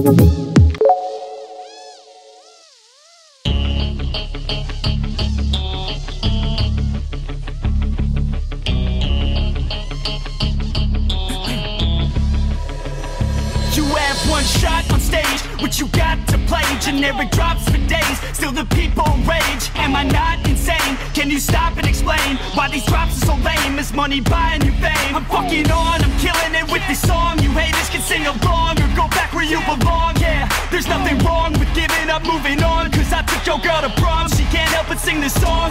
You have one shot on stage, what you got to play Generic drops for days, still the people rage Am I not insane? Can you stop and explain Why these drops are so lame? Is money buying you fame? I'm fucking on, I'm killing it with this song You haters can sing along you belong Yeah, there's nothing wrong with giving up, moving on. Cause I took your girl to prom, she can't help but sing this song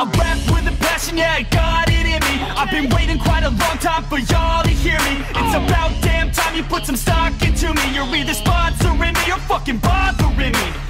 I rap with a passion, yeah, I got it in me. I've been waiting quite a long time for y'all to hear me. It's about damn time you put some stock into me. You're either sponsoring me or fucking bothering me